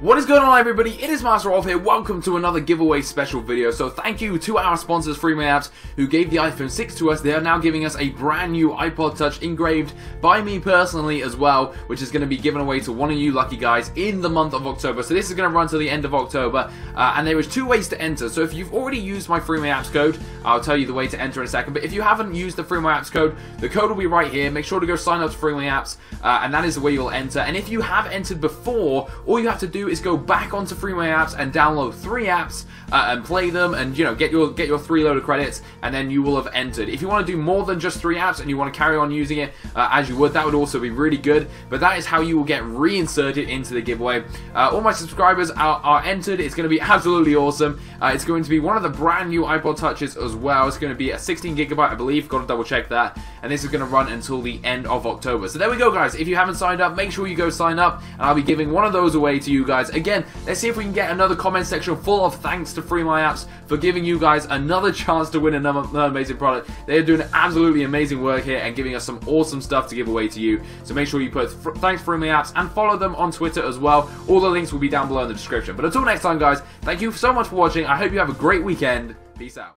What is going on everybody? It is MasterOv here. Welcome to another giveaway special video. So thank you to our sponsors Free My Apps who gave the iPhone 6 to us. They are now giving us a brand new iPod Touch engraved by me personally as well, which is going to be given away to one of you lucky guys in the month of October. So this is going to run to the end of October uh, and there is two ways to enter. So if you've already used my Free My Apps code, I'll tell you the way to enter in a second. But if you haven't used the Free My Apps code, the code will be right here. Make sure to go sign up to Free My Apps uh, and that is the way you'll enter. And if you have entered before, all you have to do is go back onto Free My Apps and download three apps uh, and play them, and you know get your get your three load of credits, and then you will have entered. If you want to do more than just three apps and you want to carry on using it uh, as you would, that would also be really good. But that is how you will get reinserted into the giveaway. Uh, all my subscribers are, are entered. It's going to be absolutely awesome. Uh, it's going to be one of the brand new iPod Touches as well. It's going to be a 16 gigabyte, I believe. Got to double check that. And this is going to run until the end of October. So there we go, guys. If you haven't signed up, make sure you go sign up, and I'll be giving one of those away to you guys. Again, let's see if we can get another comment section full of thanks to Free My Apps for giving you guys another chance to win another, another amazing product. They are doing absolutely amazing work here and giving us some awesome stuff to give away to you. So make sure you put thanks Free My Apps and follow them on Twitter as well. All the links will be down below in the description. But until next time, guys, thank you so much for watching. I hope you have a great weekend. Peace out.